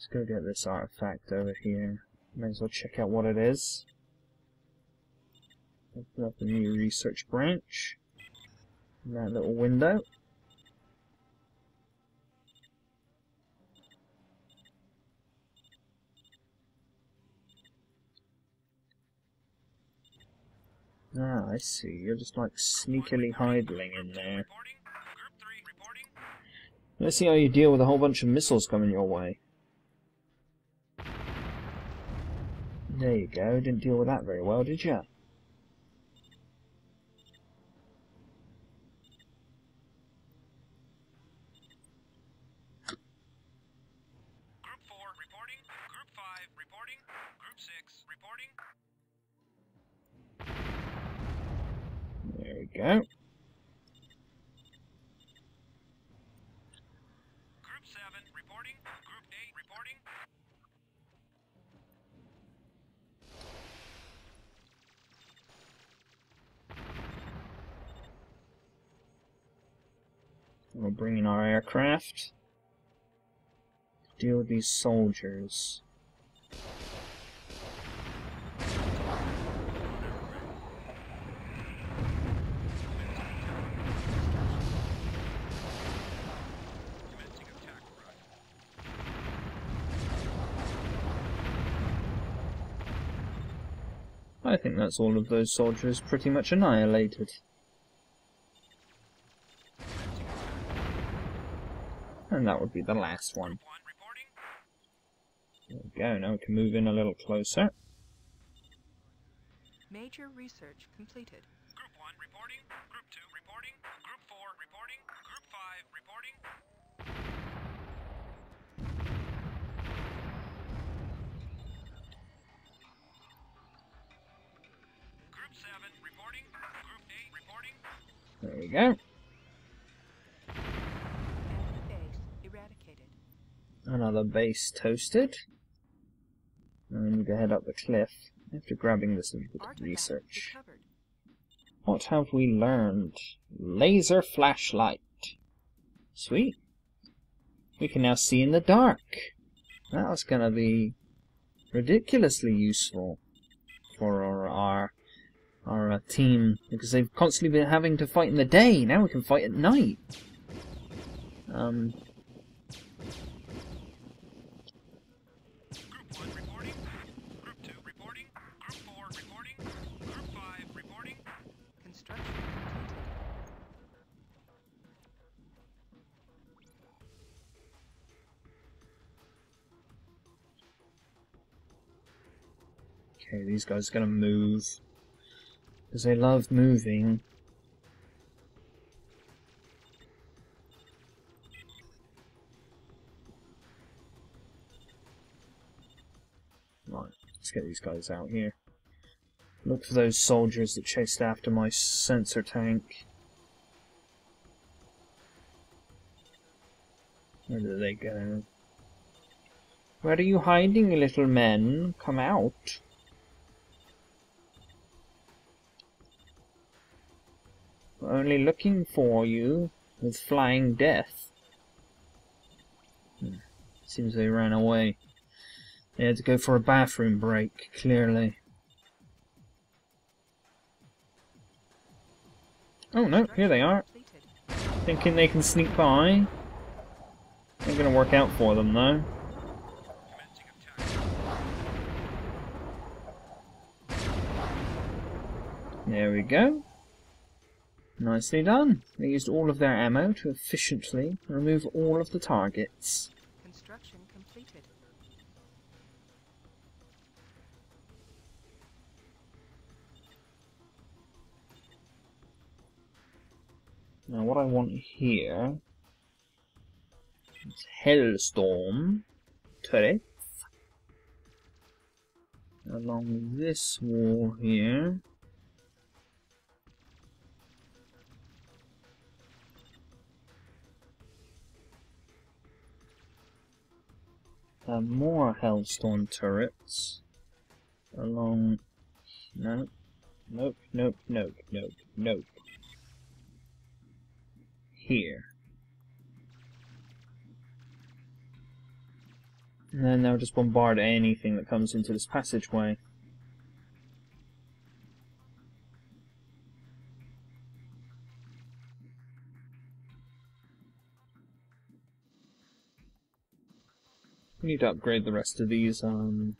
Let's go get this artifact over here. May as well check out what it is. Open up a new research branch. In that little window. Ah, I see. You're just like sneakily hiding in there. Let's see how you deal with a whole bunch of missiles coming your way. There you go. Didn't deal with that very well, did you? Group 4 reporting. Group 5 reporting. Group 6 reporting. There we go. Group 7 reporting. Group 8 reporting. We'll bring in our aircraft. Deal with these soldiers. I think that's all of those soldiers pretty much annihilated. And that would be the last one. There we go, now we can move in a little closer. Major research completed. Group 1 reporting. Group 2 reporting. Group 4 reporting. Group 5 reporting. Group 7 reporting. Group 8 reporting. There we go. Enemy base eradicated. Another base toasted. And we need to head up the cliff after grabbing this little bit of research. What have we learned? Laser flashlight. Sweet. We can now see in the dark. That's gonna be ridiculously useful for our our, our uh, team because they've constantly been having to fight in the day. Now we can fight at night. Um, okay, these guys are gonna move because they love moving. Right, let's get these guys out here. Look for those soldiers that chased after my sensor tank. Where did they go? Where are you hiding, little men? Come out. Only looking for you with flying death. Hmm. Seems they ran away. They had to go for a bathroom break, clearly. Oh no, here they are. Thinking they can sneak by. Ain't gonna work out for them though. There we go. Nicely done. They used all of their ammo to efficiently remove all of the targets. Construction completed. Now what I want here is Hellstorm turrets along this wall here. Uh, more Hellstorm turrets along. No, nope, nope, nope, nope, nope here. And then they'll just bombard anything that comes into this passageway. We need to upgrade the rest of these um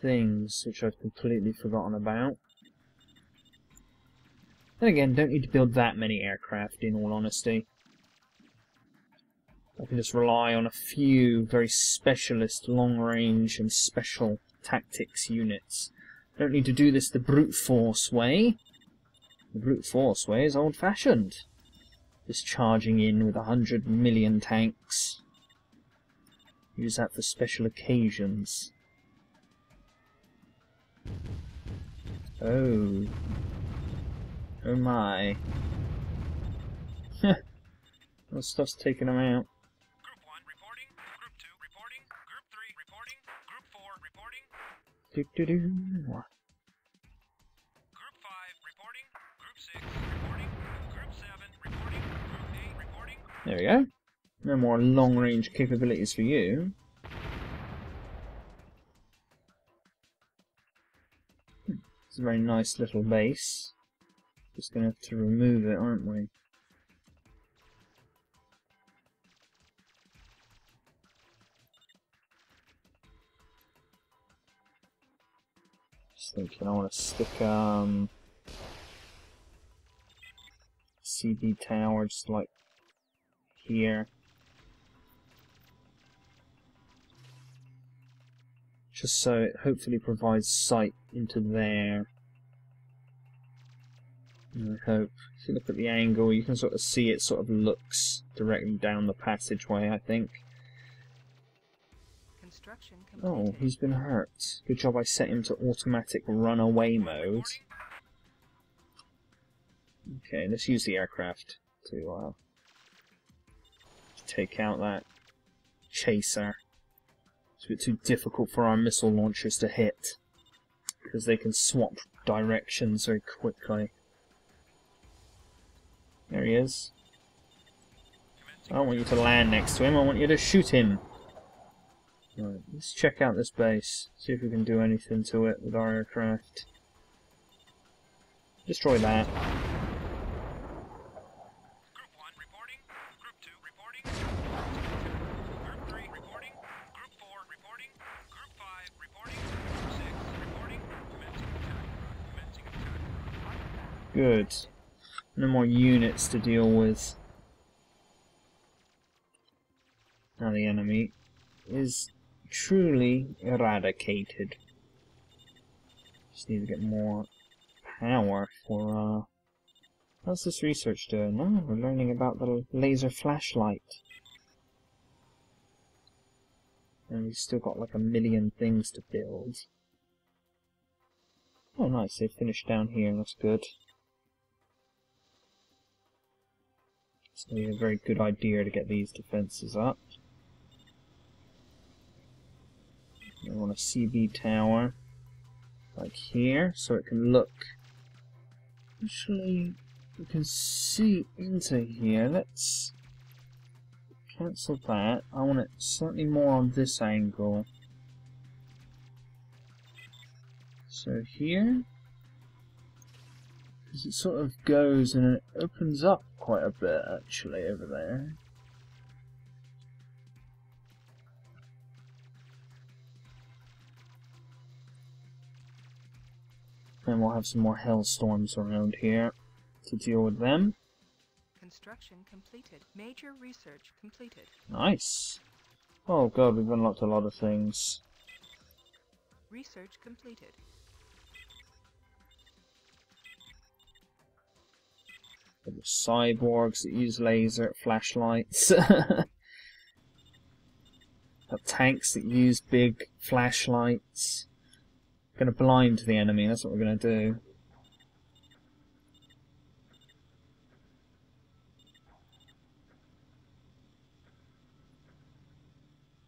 things, which I've completely forgotten about. Then again, don't need to build that many aircraft in all honesty. I can just rely on a few very specialist long range and special tactics units. Don't need to do this the brute force way. The brute force way is old fashioned. Just charging in with a hundred million tanks. Use that for special occasions. Oh. Oh my. that stuff's taking them out. Group 1 reporting. Group 2 reporting. Group 3 reporting. Group 4 reporting. Do do do. Group 5 reporting. Group 6 reporting. Group 7 reporting. Group 8 reporting. There we go. No more long range capabilities for you. It's a very nice little base. Just gonna have to remove it, aren't we? Just thinking I want to stick um CB tower just like here. Just so it hopefully provides sight into there. I hope. If you look at the angle, you can sort of see it sort of looks directly down the passageway, I think. Construction Oh, he's been hurt. Good job I set him to automatic runaway mode. Okay, let's use the aircraft to uh, take out that chaser. It's a bit too difficult for our missile launchers to hit because they can swap directions very quickly. There he is. I don't want you to land next to him, I want you to shoot him. Right, let's check out this base. See if we can do anything to it with our aircraft. Destroy that. Group 1 reporting. Group 2 reporting. Group 3 reporting. Group 4 reporting. Group 5 reporting. Group 6 reporting. Commencing attack. Commencing attack. Good. No to deal with. Now the enemy is truly eradicated. Just need to get more power for, uh... How's this research doing? Oh, we're learning about the laser flashlight. And we've still got like a million things to build. Oh nice, they finished down here, that's good. It's going be a very good idea to get these defences up. I want a CB tower like here, so it can look. Actually, we can see into here. Let's cancel that. I want it slightly more on this angle. So here, because it sort of goes and it opens up quite a bit actually over there. And we'll have some more Hellstorms around here to deal with them. Construction completed. Major research completed. Nice. Oh god, we've unlocked a lot of things. Research completed. Cyborgs that use laser flashlights. Got tanks that use big flashlights. Gonna blind the enemy, that's what we're gonna do.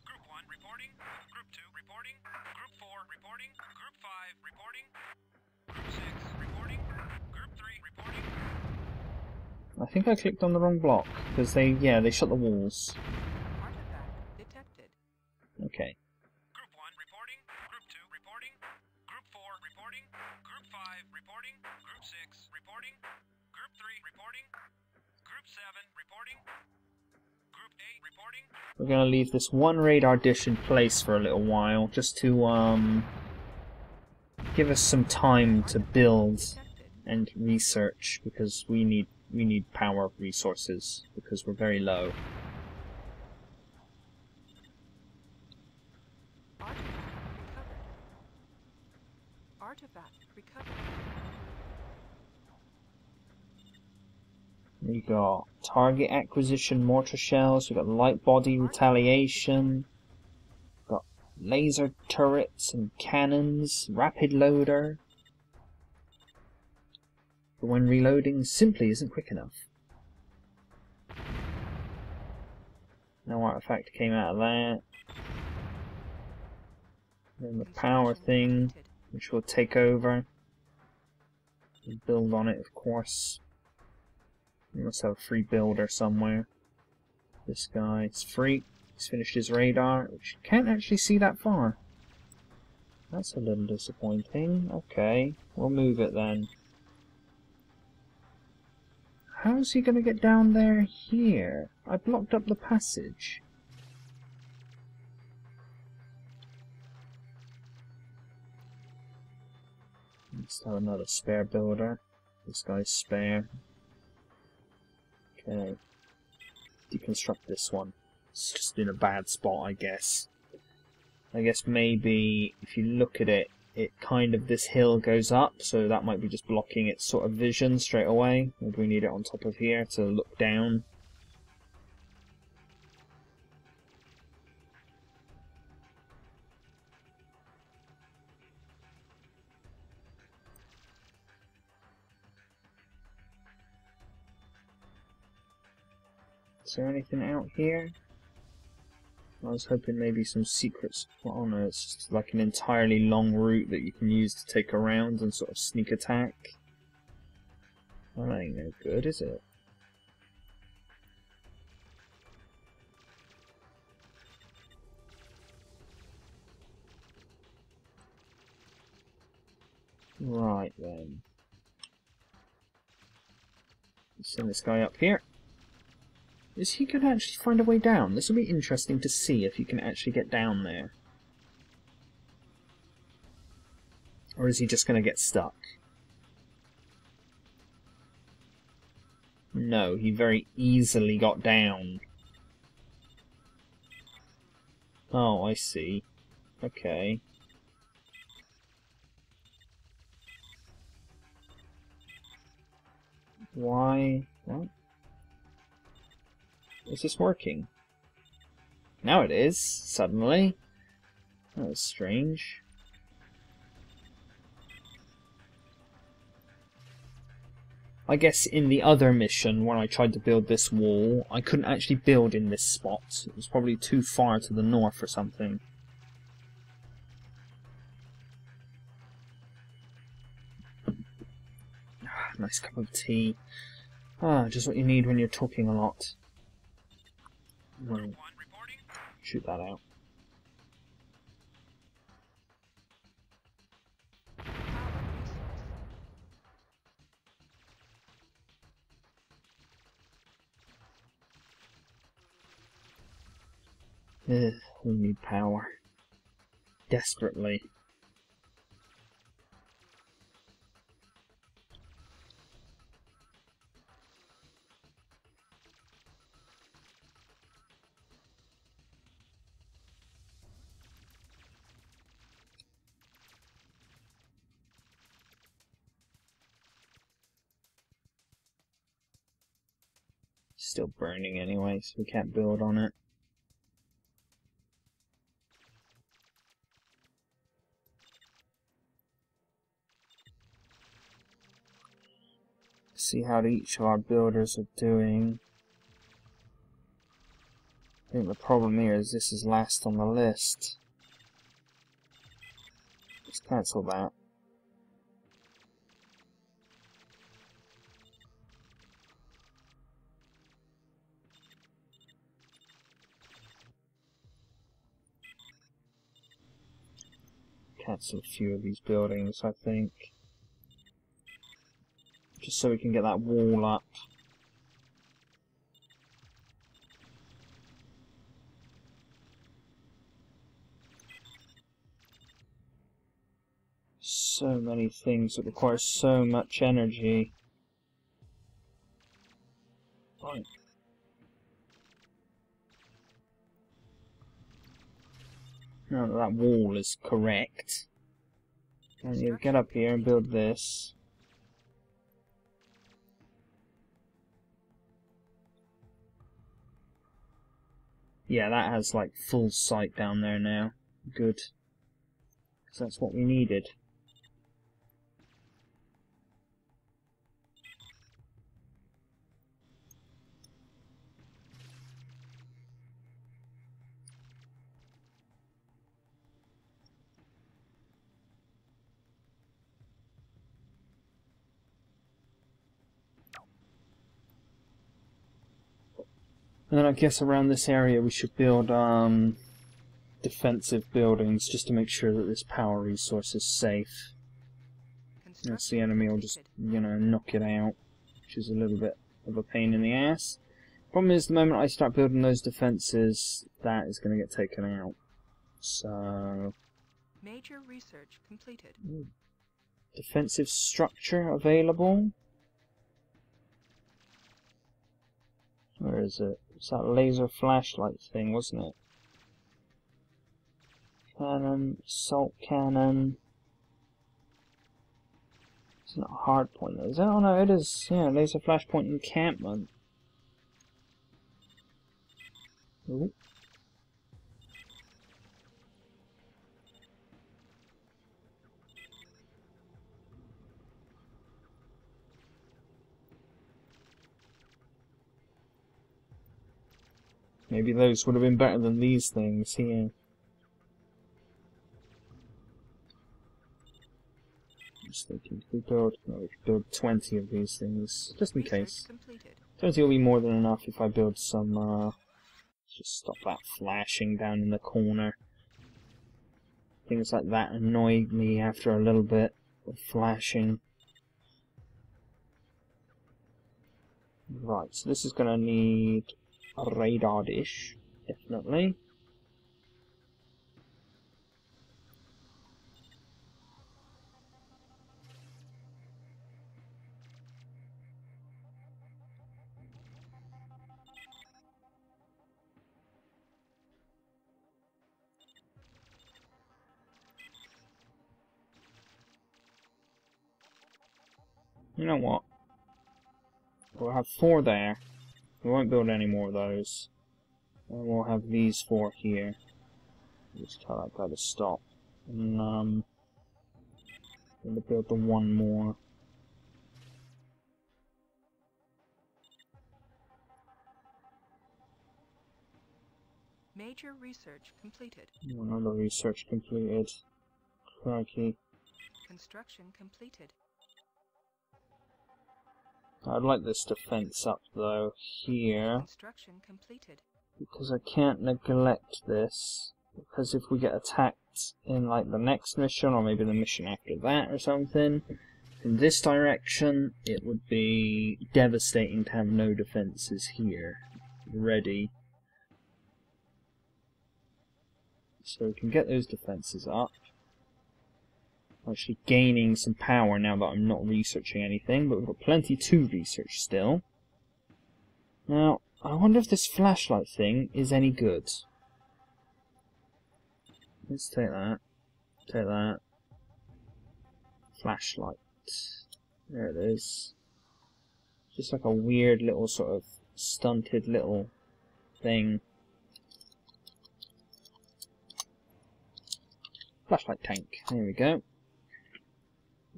Group 1 reporting. Group 2 reporting. Group 4 reporting. Group 5 reporting. Group 6 reporting. Group 3 reporting. I think I clicked on the wrong block, because they, yeah, they shut the walls. Detected. Okay. Group 1 reporting. Group 2 reporting. Group 4 reporting. Group 5 reporting. Group 6 reporting. Group 3 reporting. Group 7 reporting. Group 8 reporting. We're gonna leave this one radar dish in place for a little while, just to um give us some time to build and research because we need we need power resources because we're very low. Artifact recovered. Artifact recovered. We got target acquisition mortar shells, we got light body retaliation, got laser turrets and cannons, rapid loader. But when reloading simply isn't quick enough. No artifact came out of that. Then the power thing, which will take over. Build on it, of course. We must have a free builder somewhere. This guy, it's free. He's finished his radar, which can't actually see that far. That's a little disappointing. Okay, we'll move it then. How's he gonna get down there here? I blocked up the passage. Let's have another spare builder. This guy's spare. Okay. Deconstruct this one. It's just in a bad spot, I guess. I guess maybe if you look at it, it kind of this hill goes up, so that might be just blocking its sort of vision straight away. Maybe we need it on top of here to look down. Is there anything out here? I was hoping maybe some secrets. Oh no, it's like an entirely long route that you can use to take around and sort of sneak attack. Well, that ain't no good, is it? Right then. Send this guy up here. Is he going to actually find a way down? This will be interesting to see if he can actually get down there. Or is he just going to get stuck? No, he very easily got down. Oh, I see. Okay. Why? What? Is this working? Now it is, suddenly. That was strange. I guess in the other mission, when I tried to build this wall, I couldn't actually build in this spot. It was probably too far to the north or something. Ah, nice cup of tea. Ah, just what you need when you're talking a lot. Right, shoot that out. Ugh, we need power. Desperately. So we can't build on it. see how each of our builders are doing. I think the problem here is this is last on the list. Let's cancel that. A few of these buildings, I think. Just so we can get that wall up. So many things that require so much energy. Right. Now that that wall is correct, and you get up here and build this. Yeah, that has like full sight down there now. Good. Because that's what we needed. And then I guess around this area we should build um, defensive buildings just to make sure that this power resource is safe. Else the enemy will just, you know, knock it out, which is a little bit of a pain in the ass. Problem is, the moment I start building those defenses, that is going to get taken out. So, Major research completed. defensive structure available. Where is it? It's that laser flashlight thing, wasn't it? Cannon, salt cannon. It's not a hard point, is it? Oh no, it is. Yeah, laser flashpoint encampment. Ooh. Maybe those would have been better than these things here. Just thinking, if we build, no, we build 20 of these things, just in case. completed. 20 will be more than enough if I build some, uh, just stop that flashing down in the corner. Things like that annoy me after a little bit of flashing. Right, so this is going to need radar dish, definitely. You know what? We'll have four there. We won't build any more of those. And we'll have these four here. Just tell that guy to stop. And, um... I'm gonna build the one more. Major research completed. Another research completed. Crikey. Construction completed. I'd like this defense up though, here. Construction completed. because I can't neglect this. Because if we get attacked in like the next mission, or maybe the mission after that or something, in this direction, it would be devastating to have no defenses here ready. So we can get those defenses up. Actually gaining some power now that I'm not researching anything, but we've got plenty to research still. Now, I wonder if this flashlight thing is any good. Let's take that. Take that. Flashlight. There it is. Just like a weird little sort of stunted little thing. Flashlight tank. There we go.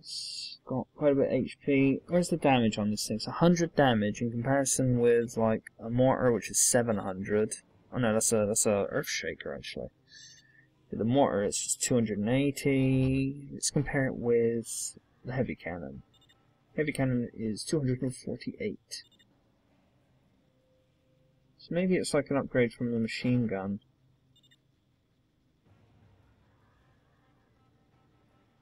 It's got quite a bit of HP. Where's the damage on this thing? It's 100 damage in comparison with like a mortar, which is 700. Oh no, that's a that's a earth shaker actually. The mortar is just 280. Let's compare it with the heavy cannon. Heavy cannon is 248. So maybe it's like an upgrade from the machine gun.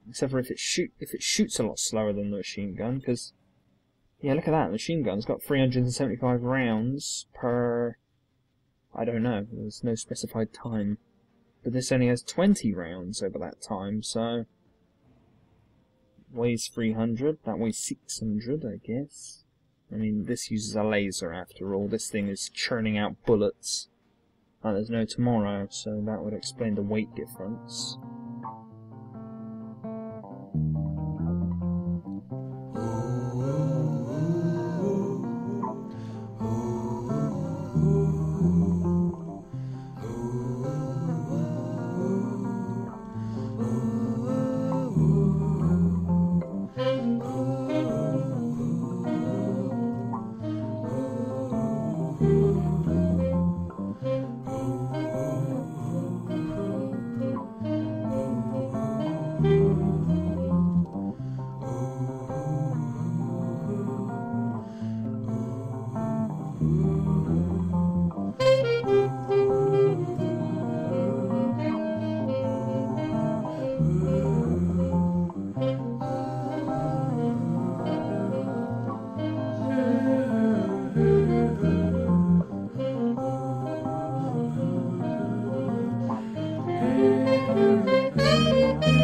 Except for if it shoot if it shoots a lot slower than the machine gun. Because yeah, look at that. The machine gun's got 375 rounds per. I don't know. There's no specified time, but this only has 20 rounds over that time. So weighs 300. That weighs 600, I guess. I mean, this uses a laser after all. This thing is churning out bullets. And there's no tomorrow, so that would explain the weight difference. Música